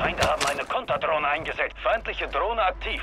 Feinde haben eine Konterdrohne eingesetzt. Feindliche Drohne aktiv.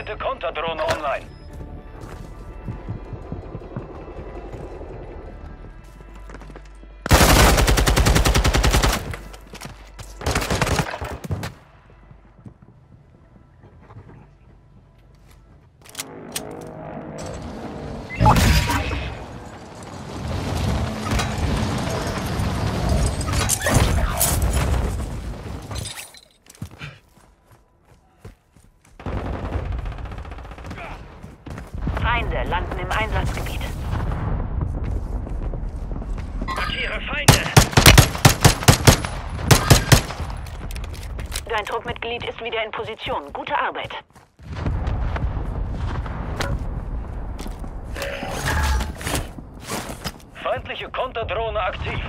Verbündete Konterdrohne online. Feinde landen im Einsatzgebiet. Markiere Feinde! Dein Truppmitglied ist wieder in Position. Gute Arbeit. Feindliche Konterdrohne aktiv.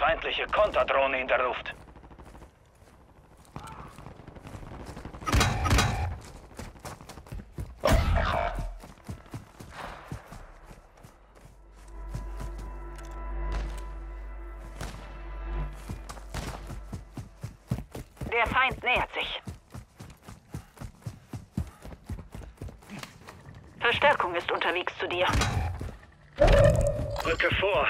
Feindliche Konterdrohne in der Luft. Der Feind nähert sich. Verstärkung ist unterwegs zu dir. Rücke vor.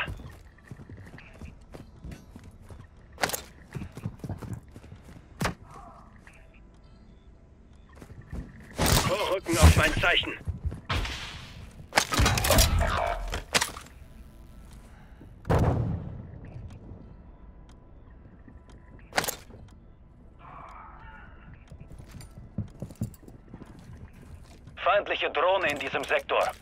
Vorrücken auf mein Zeichen. Feindliche Drohne in diesem Sektor.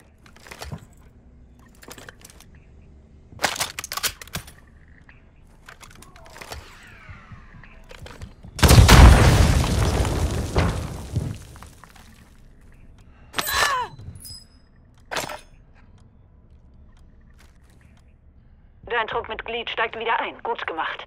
Dein Truppmitglied steigt wieder ein. Gut gemacht.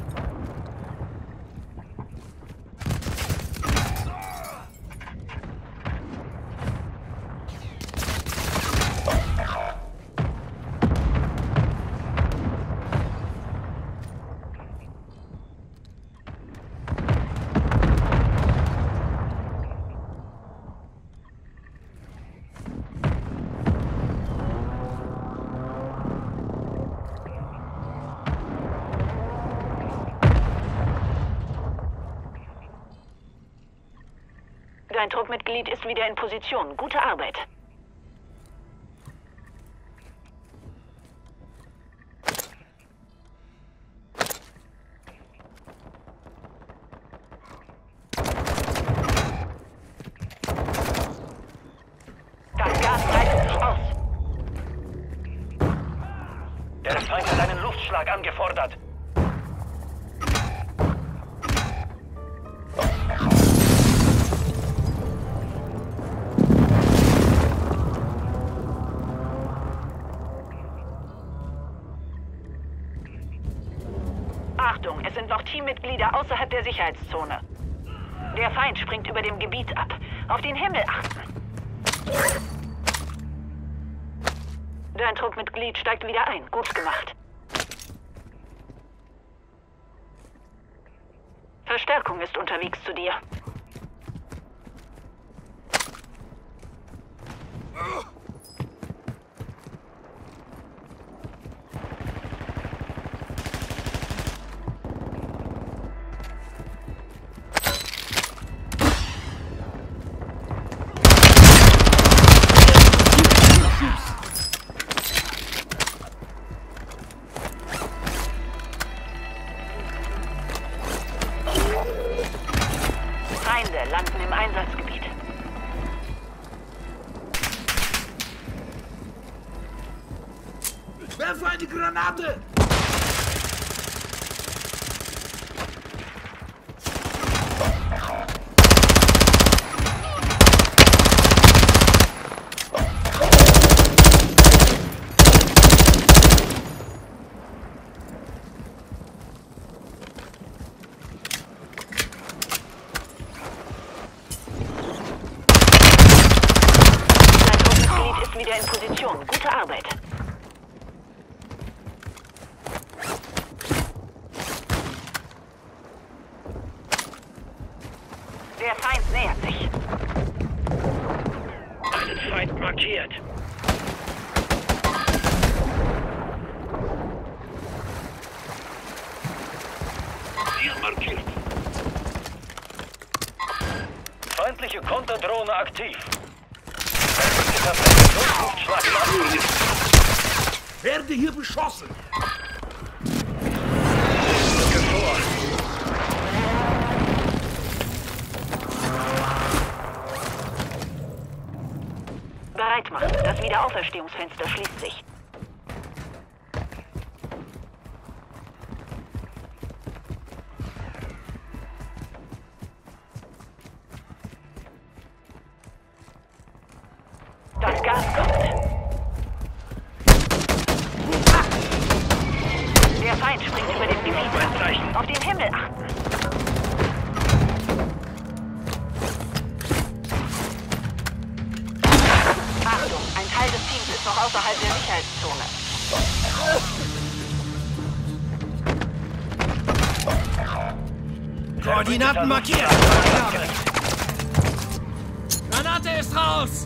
Sein Truppmitglied ist wieder in Position. Gute Arbeit. Das Gas breitet sich aus. Der Feind hat einen Luftschlag angefordert. Teammitglieder außerhalb der Sicherheitszone. Der Feind springt über dem Gebiet ab. Auf den Himmel achten. Dein Truppmitglied steigt wieder ein. Gut gemacht. Verstärkung ist unterwegs zu dir. Werfe eine Granate! Wieder in Position. Gute Arbeit. Der Feind nähert sich. Einen Feind markiert. Ziel markiert. Feindliche Konterdrohne aktiv. Werde hier beschossen! Bereit machen. Das Wiederauferstehungsfenster schließt sich. Der Feind springt über dem Gebiet. Auf den Himmel achten. Achtung, ein Teil des Teams ist noch außerhalb der Sicherheitszone. Koordinaten markiert! Granate ist raus!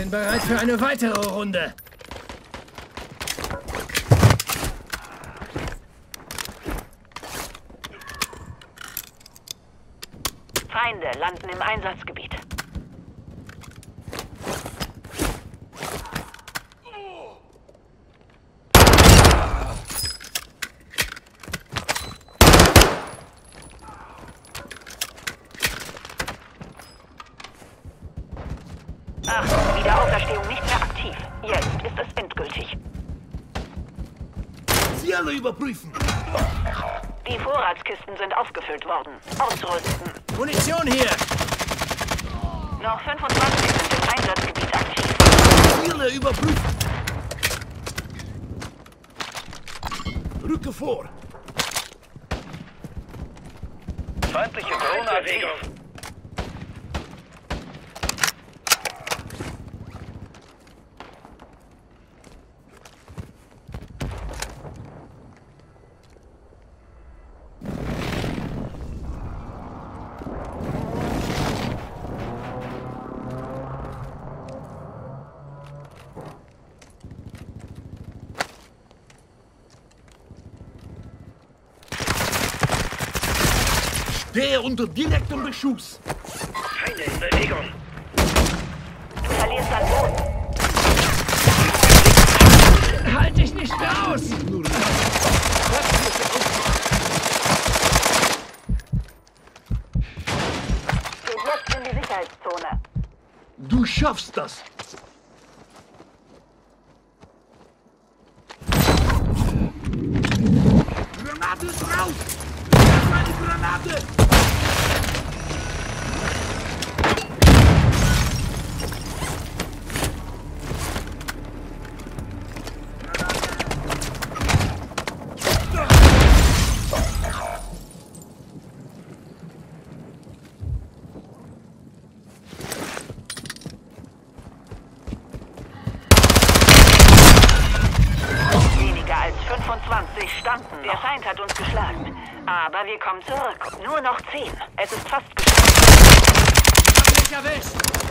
Bin bereit für eine weitere Runde. Feinde landen im Einsatzgebiet. Ziele überprüfen! Die Vorratskisten sind aufgefüllt worden. Ausrüsten. Munition hier! Noch 25 sind im Einsatzgebiet aktiv. Ziele überprüfen! Rücke vor! Feindliche Drohne aktiv. Stehe unter direktem Beschuss! Feinde in Bewegung. Du verlierst an Boden. Halt dich nicht mehr aus! Das. Geht jetzt in die Sicherheitszone. Du schaffst das! Granate ist raus! Werf eine Granate! 25 standen. Der Feind hat uns geschlagen. Aber wir kommen zurück. Nur noch 10. Es ist fast geschafft. Hab mich erwischt!